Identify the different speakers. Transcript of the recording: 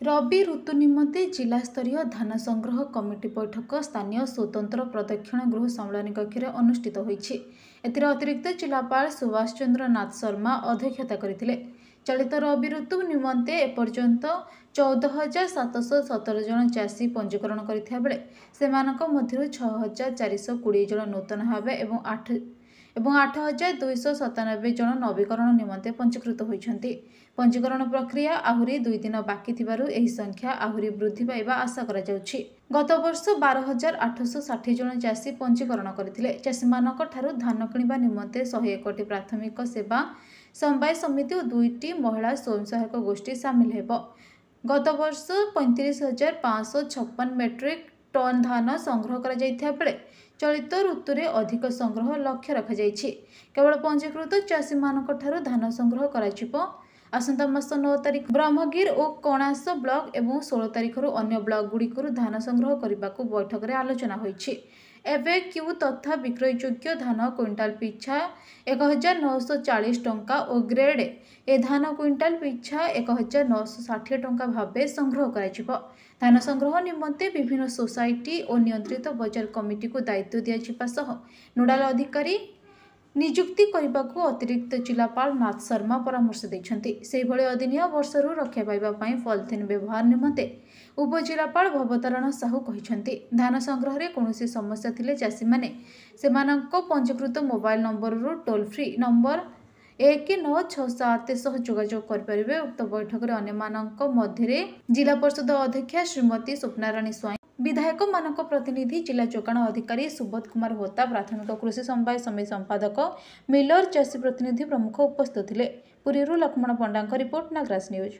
Speaker 1: ରବି ଋତୁ ନିମନ୍ତେ ଜିଲ୍ଲାସ୍ତରୀୟ ଧାନ ସଂଗ୍ରହ କମିଟି ବୈଠକ ସ୍ଥାନୀୟ ସ୍ୱତନ୍ତ୍ର ପ୍ରଦକ୍ଷିଣ ଗୃହ ସମ୍ମିଳନୀ କକ୍ଷରେ ଅନୁଷ୍ଠିତ ହୋଇଛି। ଏଥିରେ ଅତିରିକ୍ତ ଜିଲ୍ଲାପାଳ ସୁଭାଷ ଚନ୍ଦ୍ର ନାଥ ଶର୍ମା ଅଧ୍ୟକ୍ଷତା କରିଥିଲେ। ଚଳିତ ରବି ଋତୁ ନିମନ୍ତେ ଏପର୍ଯ୍ୟନ୍ତ ଚଉଦ ହଜାର ସାତଶହ ସତର ଜଣ ଚାଷୀ ପଞ୍ଜୀକରଣ କରିଥିବା ବେଳେ ସେମାନଙ୍କ ମଧ୍ୟରୁ ଛଅ ହଜାର ଚାରିଶହ କୋଡ଼ିଏ ଜଣ ନୂତନ ଭାବେ ଏବଂ ଆଠ ଏବଂ ଆଠ ହଜାର ଦୁଇଶହ ସତାନବେ ଜଣ ନବୀକରଣ ନିମନ୍ତେ ପଞ୍ଜୀକୃତ ହୋଇଛନ୍ତି। ପଞ୍ଜୀକରଣ ପ୍ରକ୍ରିୟା ଆହୁରି ଦୁଇ ଦିନ ବାକି ଥିବାରୁ ଏହି ସଂଖ୍ୟା ଆହୁରି ବୃଦ୍ଧି ପାଇବା ଆଶା କରାଯାଉଛି। ଗତ ବର୍ଷ ବାର ହଜାର ଆଠଶହ ଷାଠିଏ ଜଣ ଚାଷୀ ପଞ୍ଜୀକରଣ କରିଥିଲେ। ଚାଷୀମାନଙ୍କ ଠାରୁ ଧାନ କିଣିବା ନିମନ୍ତେ ଶହେ ଏକଟି ପ୍ରାଥମିକ ସେବା ସମବାୟ ସମିତି ଓ ଦୁଇଟି ମହିଳା ସ୍ୱୟଂ ସହାୟକ ଗୋଷ୍ଠୀ ସାମିଲ ହେବ। ଗତ ବର୍ଷ ପଇଁତିରିଶ ହଜାର ପାଞ୍ଚଶହ ଛପନ ମେଟ୍ରିକ୍ ଟନ୍ ଧାନ ସଂଗ୍ରହ କରାଯାଇଥିବା ବେଳେ ଚଳିତ ଋତୁରେ ଅଧିକ ସଂଗ୍ରହ ଲକ୍ଷ୍ୟ ରଖାଯାଇଛି। କେବଳ ପଞ୍ଜୀକୃତ ଚାଷୀମାନଙ୍କ ଠାରୁ ଧାନ ସଂଗ୍ରହ କରାଯିବ। ଆସନ୍ତା ମାସ ନଅ ତାରିଖ ବ୍ରହ୍ମଗିର ଓ କଣାସ ବ୍ଲକ ଏବଂ ଷୋହଳ ତାରିଖରୁ ଅନ୍ୟ ବ୍ଲକଗୁଡ଼ିକରୁ ଧାନ ସଂଗ୍ରହ କରିବାକୁ ବୈଠକରେ ଆଲୋଚନା ହୋଇଛି। ଏବେ କ୍ୟୁ ତଥା ବିକ୍ରୟଯୋଗ୍ୟ ଧାନ କ୍ୱିଣ୍ଟାଲ ପିଛା ଏକ ହଜାର ନଅଶହ ଚାଳିଶ ଟଙ୍କା ଓ ଗ୍ରେଡ୍ ଏ ଧାନ କ୍ୱିଣ୍ଟାଲ ପିଛା ଏକ ହଜାର ନଅଶହ ଷାଠିଏ ଟଙ୍କା ଭାବେ ସଂଗ୍ରହ କରାଯିବ। ଧାନ ସଂଗ୍ରହ ନିମନ୍ତେ ବିଭିନ୍ନ ସୋସାଇଟି ଓ ନିୟନ୍ତ୍ରିତ ବଜାର କମିଟିକୁ ଦାୟିତ୍ୱ ଦିଆଯିବା ସହ ନୋଡାଲ ଅଧିକାରୀ ନିଯୁକ୍ତି କରିବାକୁ ଅତିରିକ୍ତ ଜିଲ୍ଲାପାଳ ନାଥ ଶର୍ମା ପରାମର୍ଶ ଦେଇଛନ୍ତି। ସେହିଭଳି ଅଦିନିଆ ବର୍ଷାରୁ ରକ୍ଷା ପାଇବା ପାଇଁ ପଲିଥିନ୍ ବ୍ୟବହାର ନିମନ୍ତେ ଉପଜିଲ୍ଲାପାଳ ଭବତାରଣ ସାହୁ କହିଛନ୍ତି ଧାନ ସଂଗ୍ରହରେ କୌଣସି ସମସ୍ୟା ଥିଲେ ଚାଷୀମାନେ ସେମାନଙ୍କ ପଞ୍ଜୀକୃତ ମୋବାଇଲ ନମ୍ବରରୁ ଟୋଲ୍ ଫ୍ରି ନମ୍ବର ଏକ ନଅ ଛଅ ସାତ ସହ ଯୋଗାଯୋଗ କରିପାରିବେ। ଉକ୍ତ ବୈଠକରେ ଅନ୍ୟମାନଙ୍କ ମଧ୍ୟରେ ଜିଲ୍ଲା ପରିଷଦ ଅଧ୍ୟକ୍ଷା ଶ୍ରୀମତୀ ସ୍ୱପ୍ନାରାଣୀ ସ୍ୱାଇଁ ବିଧାୟକମାନଙ୍କ ପ୍ରତିନିଧି ଜିଲ୍ଲା ଯୋଗାଣ ଅଧିକାରୀ ସୁବୋଧ କୁମାର ହୋତା ପ୍ରାଥମିକ କୃଷି ସମବାୟ ସମିତି ସମ୍ପାଦକ ମିଲର ଚାଷୀ ପ୍ରତିନିଧି ପ୍ରମୁଖ ଉପସ୍ଥିତ ଥିଲେ। ପୁରୀରୁ ଲକ୍ଷ୍ମଣ ପଣ୍ଡାଙ୍କ ରିପୋର୍ଟ ନାଗରାଜ ନ୍ୟୁଜ୍।